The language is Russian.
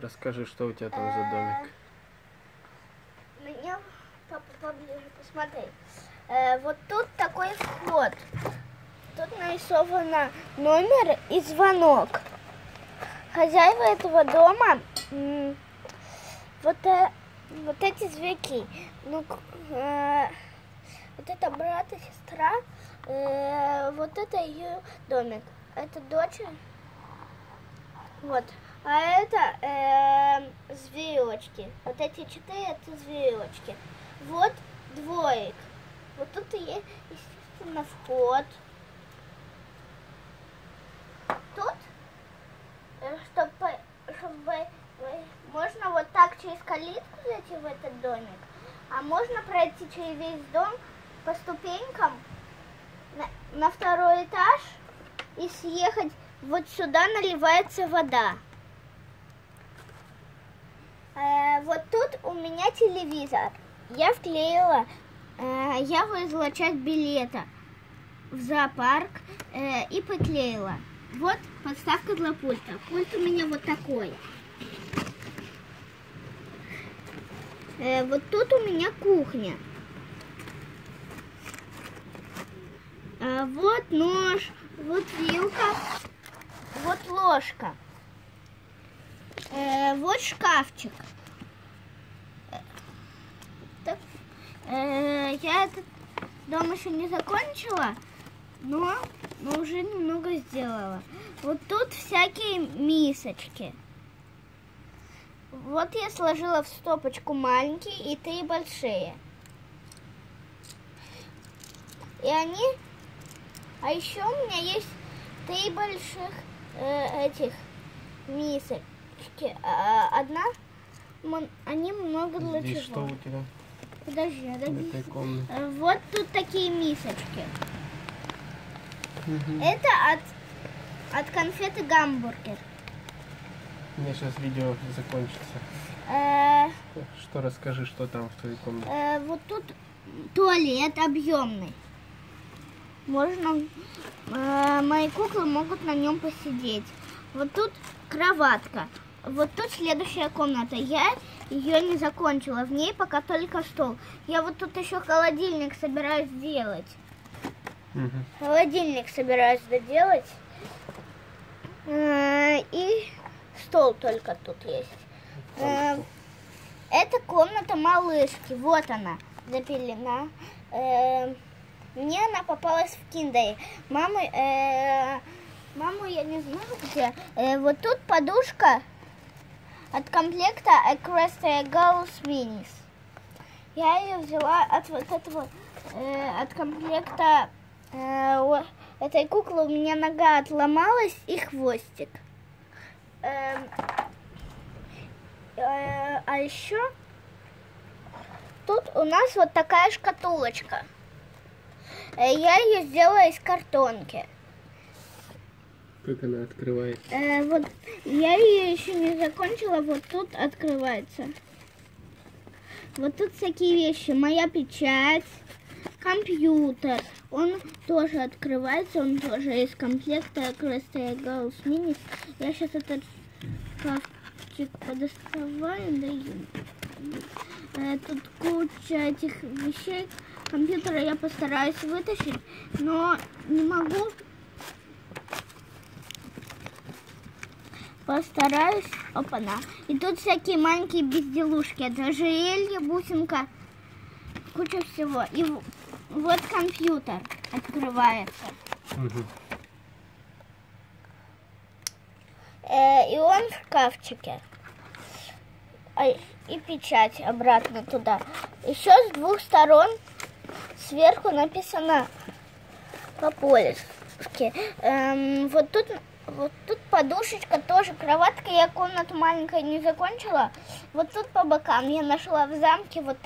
Расскажи, что у тебя там за домик. Меня папа поближе посмотри. Э, вот тут такой вход. Тут нарисовано номер и звонок. Хозяева этого дома вот, э, вот эти зверьки. Ну, э, вот это брат и сестра. э, вот это ее домик. Это дочь. Вот. А это э, зверечки. Вот эти четыре это зверечки. Вот двоек. Вот тут есть, естественно, вход. Тут, чтобы, чтобы можно вот так через калитку зайти в этот домик, а можно пройти через весь дом по ступенькам на, на второй этаж и съехать вот сюда наливается вода. Э, вот тут у меня телевизор. Я вклеила, э, я вывезла часть билета в зоопарк э, и приклеила. Вот подставка для пульта. Пульт у меня вот такой. Э, вот тут у меня кухня. Э, вот нож, вот вилка, вот ложка. Э, вот шкафчик. Так, э, я этот дом еще не закончила, но, но уже немного сделала. Вот тут всякие мисочки. Вот я сложила в стопочку маленькие и три большие. И они... А еще у меня есть три больших э, этих мисочки. А, одна... Они много для Здесь чего. что у тебя Подожди, комнате? Э, Вот тут такие мисочки. Мгм. Это от, от конфеты гамбургер. У меня сейчас видео закончится. Э, Что расскажи, что там в твоей комнате? э, вот тут туалет объемный. Можно, э, мои куклы могут на нем посидеть. Вот тут кроватка. Вот тут следующая комната. Я ее не закончила. В ней пока только стол. Я вот тут еще холодильник собираюсь сделать. Мгм. Холодильник собираюсь доделать. Э, И стол только тут есть. Э, Это комната малышки. Вот она, запилена. Э, Мне она попалась в киндере. Мамы, э, маму я не знаю где. Э, Вот тут подушка от комплекта Equestria Girls Minis. Я ее взяла от вот этого, э, от комплекта э, этой куклы. У меня нога отломалась и хвостик. Эм, э, а еще тут у нас вот такая шкатулочка. Э, я ее сделала из картонки. Как она открывается? Э, вот я ее еще не закончила, вот тут открывается. Вот тут всякие вещи. Моя печать, компьютер. Он тоже открывается, он тоже из комплекта Crystal Girls Minis. Я сейчас этот шкафчик подоставаю, даю. Э, тут куча этих вещей. Компьютера я постараюсь вытащить, но не могу Постараюсь. Опа-на. И тут всякие маленькие безделушки. Это ожерелье, бусинка, куча всего. И вот компьютер открывается. Э, и он в шкафчике. А, и печать обратно туда. Еще с двух сторон сверху написано по-польски. Эм, вот тут вот тут подушечка тоже, кроватка. Я комнату маленькую не закончила. Вот тут по бокам я нашла в замке вот